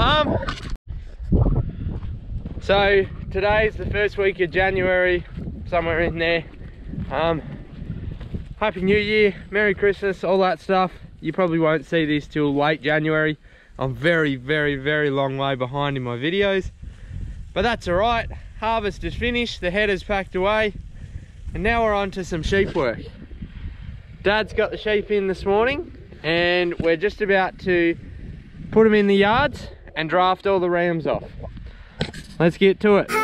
Um, so today's the first week of January, somewhere in there. Um, Happy New Year, Merry Christmas, all that stuff. You probably won't see this till late January. I'm very, very, very long way behind in my videos. But that's all right. Harvest is finished, the header's packed away, and now we're on to some sheep work. Dad's got the sheep in this morning, and we're just about to put them in the yards and draft all the rams off. Let's get to it.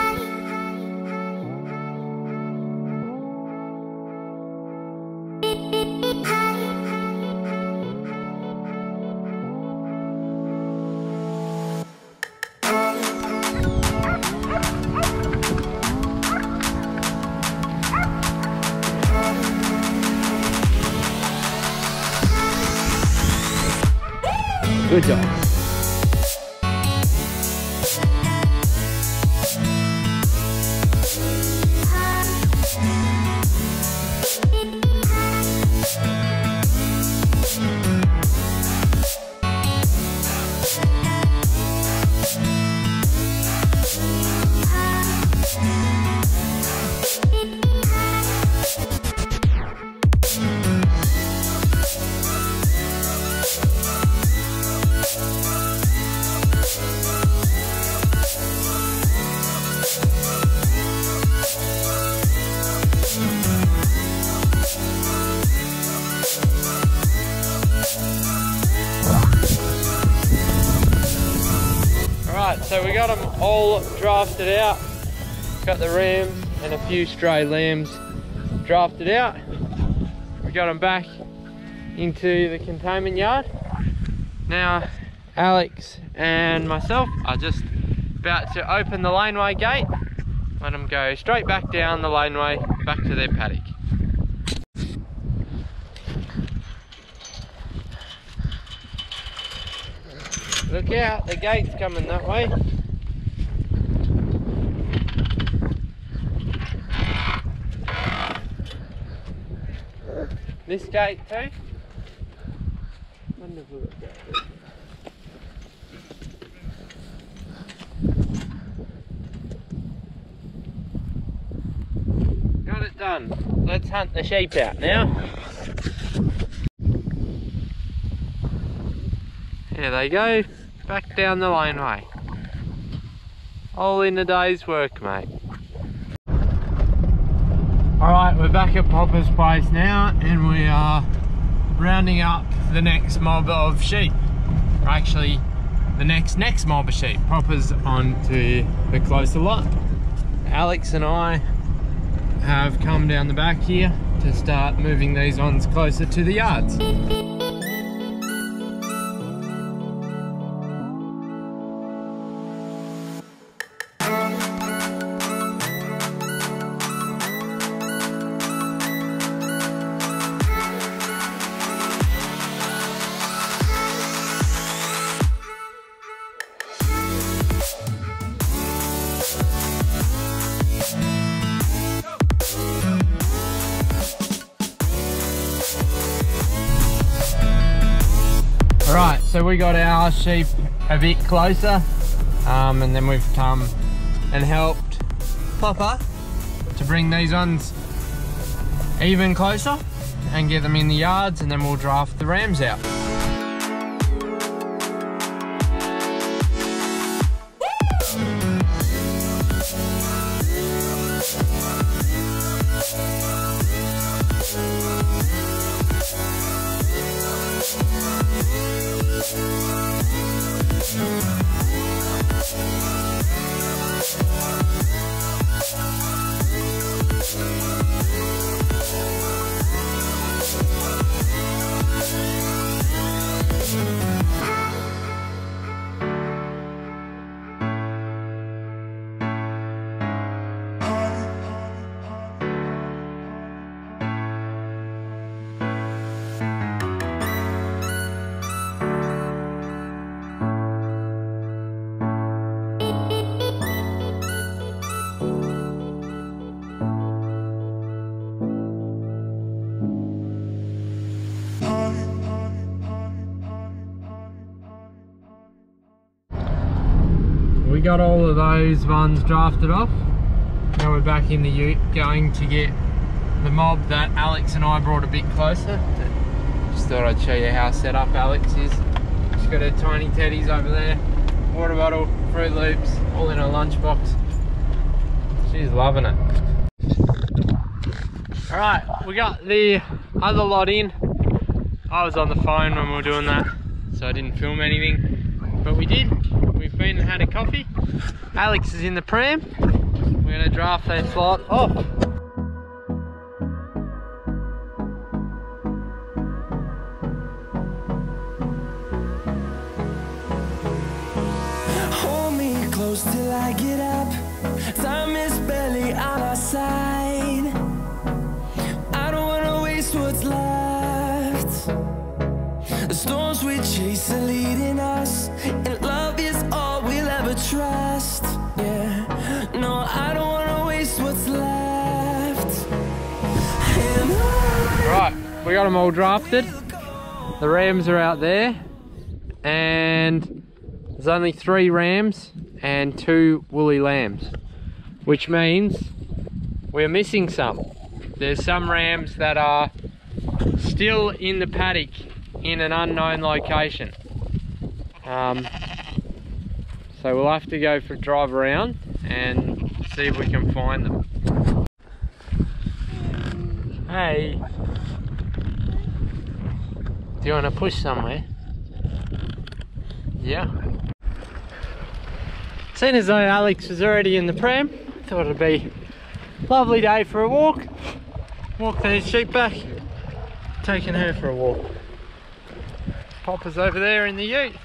Drafted out. cut the rams and a few stray lambs drafted out. We got them back into the containment yard. Now, Alex and myself are just about to open the laneway gate. Let them go straight back down the laneway, back to their paddock. Look out, the gate's coming that way. This gate too. Wonderful. Got it done. Let's hunt the sheep out now. There they go, back down the laneway. All in a day's work, mate. We're back at Popper's place now and we are rounding up the next mob of sheep. Or actually, the next next mob of sheep. Popper's on to the closer lot. Alex and I have come down the back here to start moving these ones closer to the yards. So we got our sheep a bit closer um, and then we've come and helped Papa to bring these ones even closer and get them in the yards and then we'll draft the rams out. Of those ones drafted off. Now we're back in the ute going to get the mob that Alex and I brought a bit closer. Just thought I'd show you how set up Alex is. She's got her tiny teddies over there, water bottle, Fruit Loops, all in her lunchbox. She's loving it. All right, we got the other lot in. I was on the phone when we were doing that, so I didn't film anything, but we did. We've been and had a coffee. Alex is in the pram. We're gonna draft that slot off. Oh. Trust. Yeah, no, I don't wanna waste what's left. Right, we got them all drafted. The rams are out there, and there's only three rams and two woolly lambs, which means we're missing some. There's some rams that are still in the paddock in an unknown location. Um, so we'll have to go for a drive around and see if we can find them. Hey. Do you want to push somewhere? Yeah. Seeing as though Alex was already in the pram, thought it'd be a lovely day for a walk. Walk these sheep back. Taking her for a walk. Popper's over there in the ute.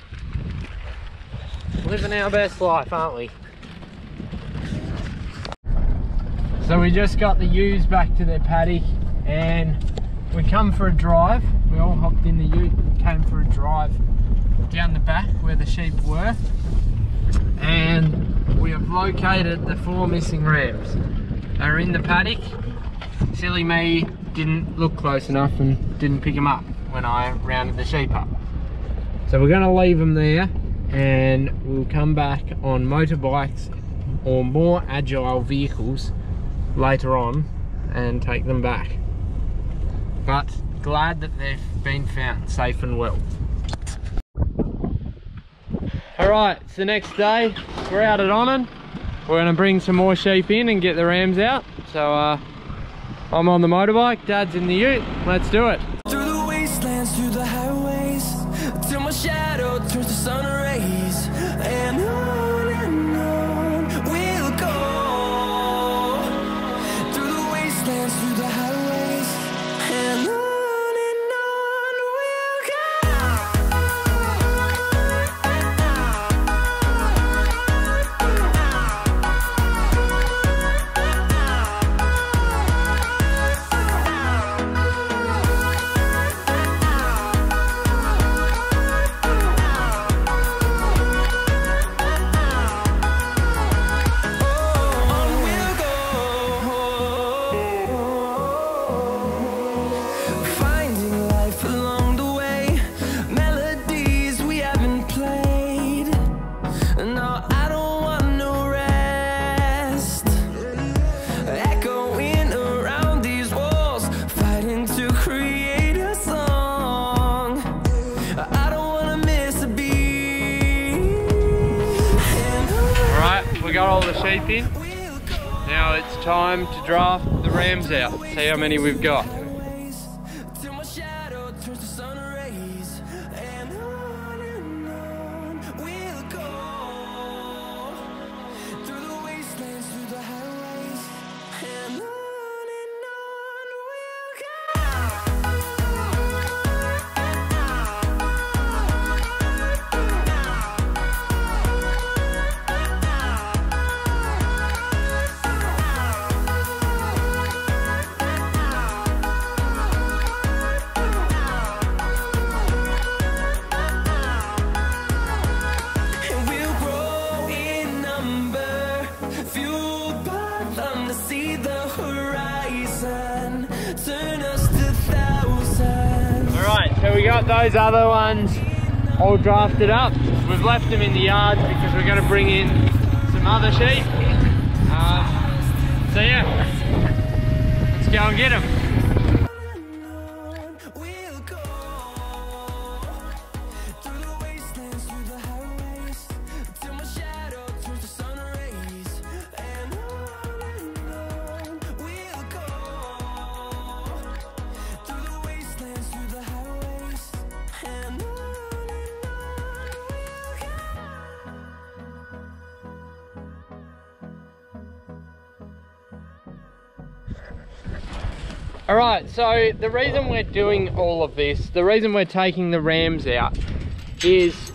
Living our best life, aren't we? So we just got the ewes back to their paddock and we come for a drive. We all hopped in the ute and came for a drive down the back where the sheep were. And we have located the four missing rams. They're in the paddock. Silly me didn't look close enough and didn't pick them up when I rounded the sheep up. So we're gonna leave them there and we'll come back on motorbikes or more agile vehicles later on and take them back. But glad that they've been found safe and well. Alright, it's the next day. We're out at Onan. We're gonna bring some more sheep in and get the rams out. So uh, I'm on the motorbike, Dad's in the ute. Let's do it. Sheep in. Now it's time to draft the rams out. See how many we've got. Those other ones all drafted up. We've left them in the yard because we're going to bring in some other sheep. Um, so yeah, let's go and get them. So the reason we're doing all of this, the reason we're taking the rams out is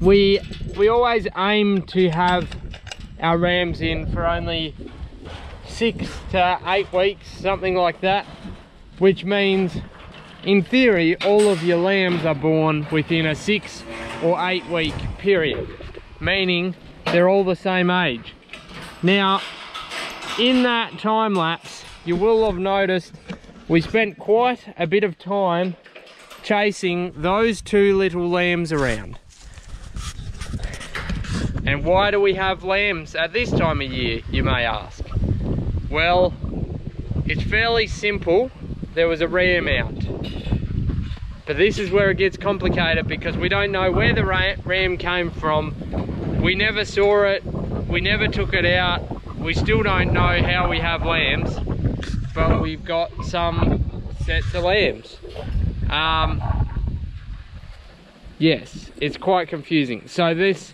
we we always aim to have our rams in for only six to eight weeks, something like that, which means in theory, all of your lambs are born within a six or eight week period, meaning they're all the same age. Now, in that time lapse, you will have noticed we spent quite a bit of time chasing those two little lambs around. And why do we have lambs at this time of year, you may ask? Well, it's fairly simple. There was a ram out. But this is where it gets complicated because we don't know where the ram came from. We never saw it. We never took it out. We still don't know how we have lambs, but we've got some sets of lambs. Um, yes, it's quite confusing. So this,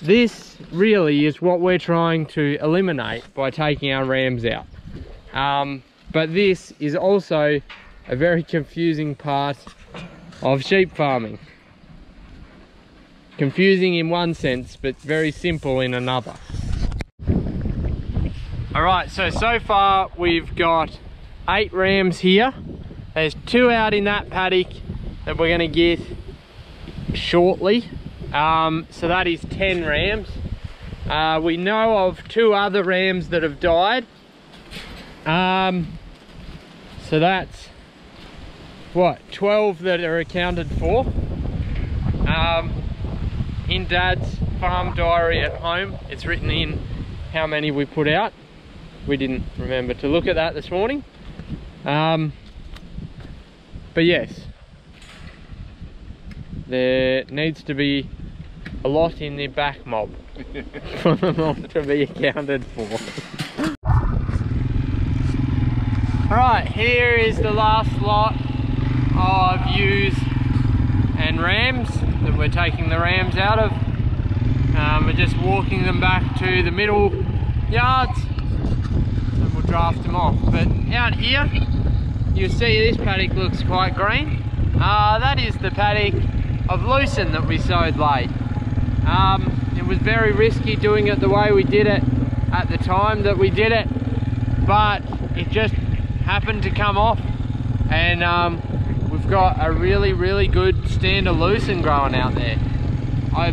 this really is what we're trying to eliminate by taking our rams out. Um, but this is also a very confusing part of sheep farming. Confusing in one sense, but very simple in another. All right, so, so far we've got eight rams here. There's two out in that paddock that we're gonna get shortly. Um, so that is 10 rams. Uh, we know of two other rams that have died. Um, so that's what 12 that are accounted for. Um, in Dad's farm diary at home, it's written in how many we put out. We didn't remember to look at that this morning. Um, but yes, there needs to be a lot in the back mob for them all to be accounted for. Alright, here is the last lot of ewes and rams that we're taking the rams out of. Um, we're just walking them back to the middle yards draft them off. But out here, you see this paddock looks quite green. Uh, that is the paddock of lucerne that we sowed late. Um, it was very risky doing it the way we did it at the time that we did it, but it just happened to come off and um, we've got a really, really good stand of lucerne growing out there. I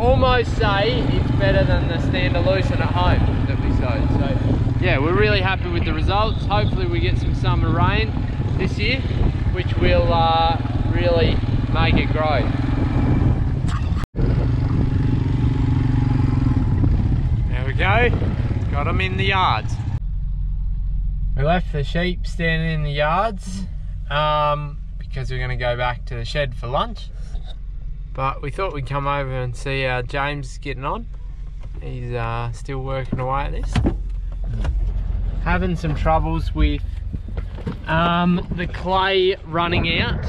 almost say it's better than the stand of lucerne at home that we sowed. So yeah, we're really happy with the results. Hopefully we get some summer rain this year, which will uh, really make it grow. There we go, got them in the yards. We left the sheep standing in the yards um, because we're going to go back to the shed for lunch. But we thought we'd come over and see how James is getting on. He's uh, still working away at this. Having some troubles with um, the clay running out.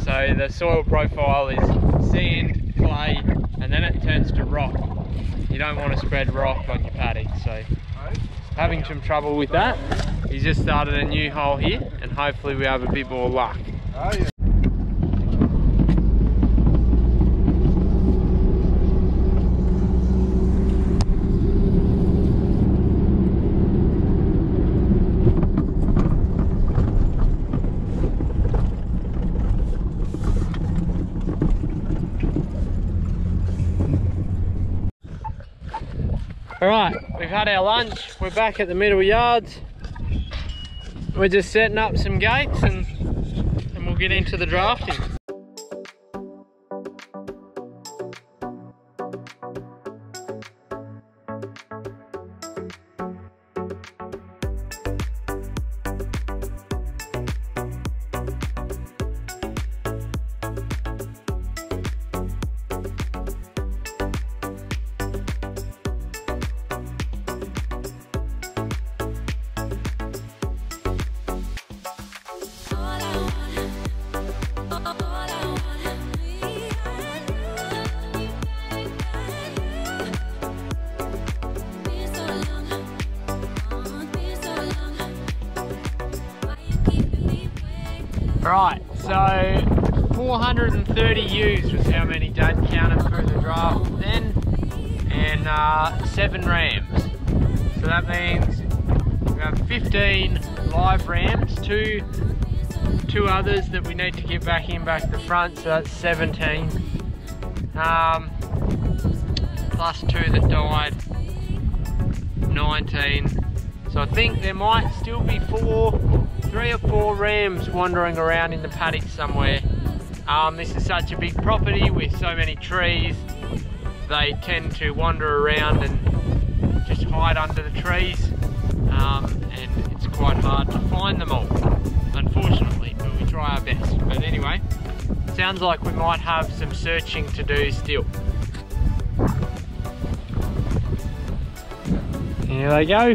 So the soil profile is sand, clay, and then it turns to rock. You don't want to spread rock on your paddock, so having some trouble with that. He's just started a new hole here and hopefully we have a bit more luck. Alright, we've had our lunch, we're back at the middle yards. We're just setting up some gates and, and we'll get into the drafting. Right, so 430 ewes was how many Dad counted through the draft then, and uh, seven rams. So that means we have 15 live rams, two two others that we need to get back in back to front, so that's 17. Um, plus two that died, 19. So I think there might still be four, three or four rams wandering around in the paddock somewhere. Um, this is such a big property with so many trees, they tend to wander around and just hide under the trees. Um, and it's quite hard to find them all, unfortunately, but we try our best. But anyway, sounds like we might have some searching to do still. Here they go.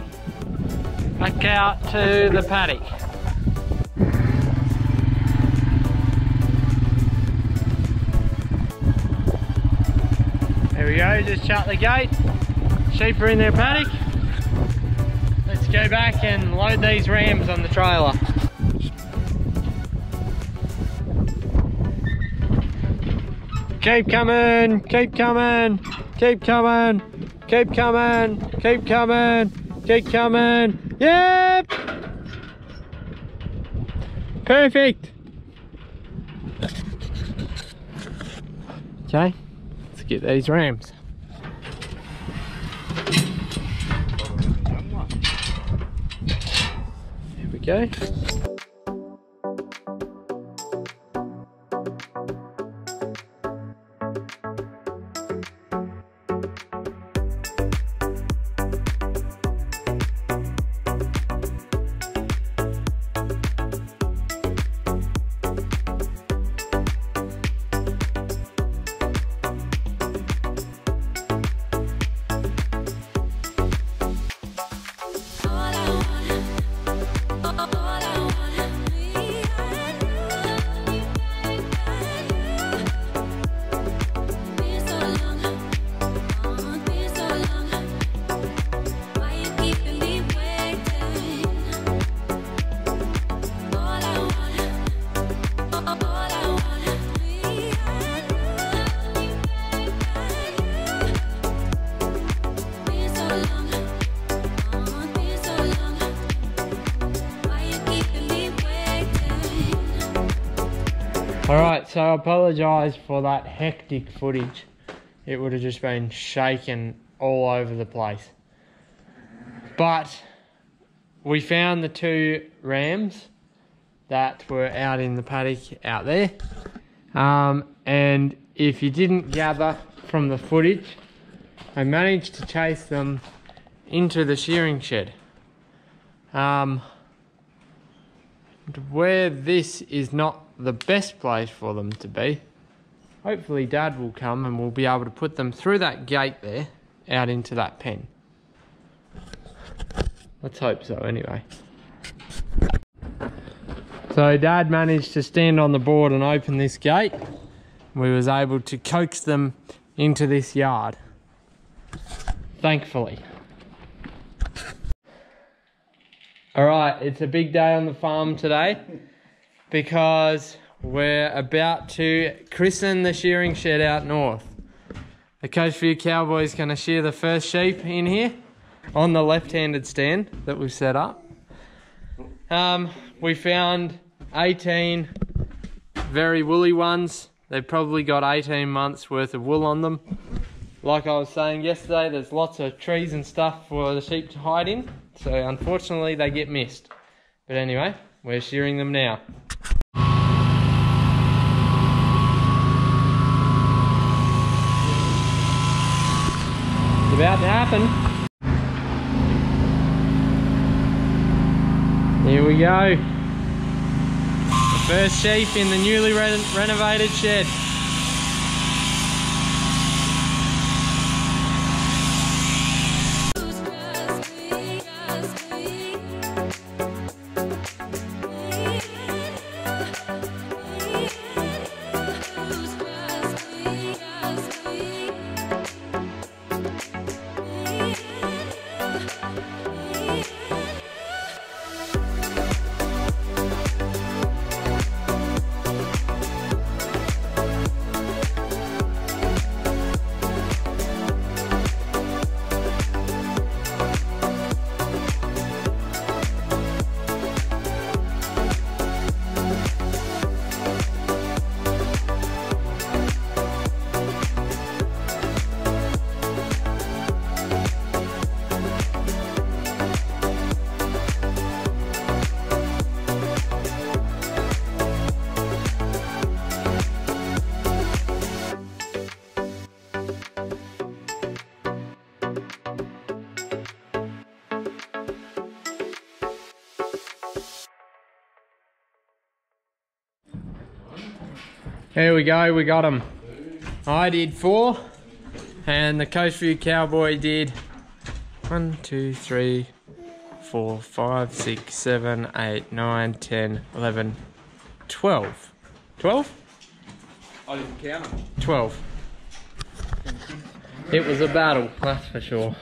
Back out to the paddock. We go, just shut the gate. Sheep are in their paddock. Let's go back and load these rams on the trailer. Keep coming, keep coming, keep coming, keep coming, keep coming, keep coming. Yep! Perfect. Okay, let's get these rams. There we go. Alright, so I apologise for that hectic footage. It would have just been shaken all over the place. But we found the two rams that were out in the paddock out there. Um, and if you didn't gather from the footage, I managed to chase them into the shearing shed. Um, where this is not the best place for them to be, hopefully Dad will come and we'll be able to put them through that gate there out into that pen. Let's hope so anyway. So Dad managed to stand on the board and open this gate. We was able to coax them into this yard. Thankfully. All right, it's a big day on the farm today because we're about to christen the shearing shed out north. The Coachview Cowboys going to shear the first sheep in here on the left-handed stand that we've set up. Um, we found 18 very woolly ones. They've probably got 18 months worth of wool on them. Like I was saying yesterday, there's lots of trees and stuff for the sheep to hide in. So unfortunately they get missed. But anyway, we're shearing them now. About to happen. Here we go. The first sheep in the newly re renovated shed. Here we go, we got them. I did four, and the Coast View Cowboy did one, two, three, four, five, six, seven, eight, nine, ten, eleven, twelve. Twelve? I didn't count them. Twelve. It was a battle, that's for sure.